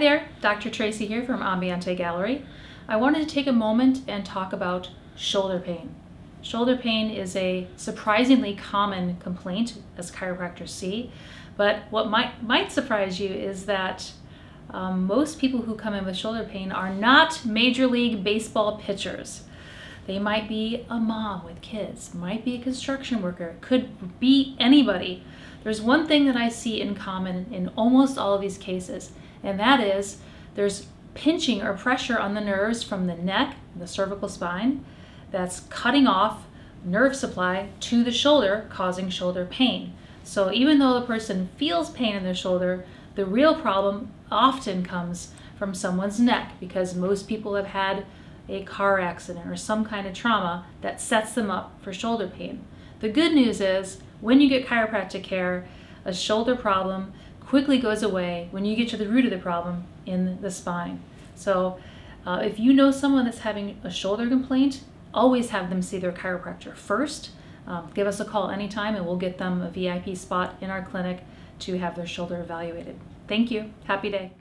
there, Dr. Tracie here from Ambiente Gallerie. I wanted to take a moment and talk about shoulder pain. Shoulder pain is a surprisingly common complaint as chiropractors see, but what might, might surprise you is that um, most people who come in with shoulder pain are not Major League Baseball pitchers. They might be a mom with kids, might be a construction worker, could be anybody. There's one thing that I see in common in almost all of these cases, and that is there's pinching or pressure on the nerves from the neck, the cervical spine, that's cutting off nerve supply to the shoulder, causing shoulder pain. So even though the person feels pain in their shoulder, the real problem often comes from someone's neck because most people have had a car accident or some kind of trauma that sets them up for shoulder pain. The good news is when you get chiropractic care, a shoulder problem quickly goes away when you get to the root of the problem in the spine. So uh, if you know someone that's having a shoulder complaint, always have them see their chiropractor first. Um, give us a call anytime and we'll get them a VIP spot in our clinic to have their shoulder evaluated. Thank you. Happy day.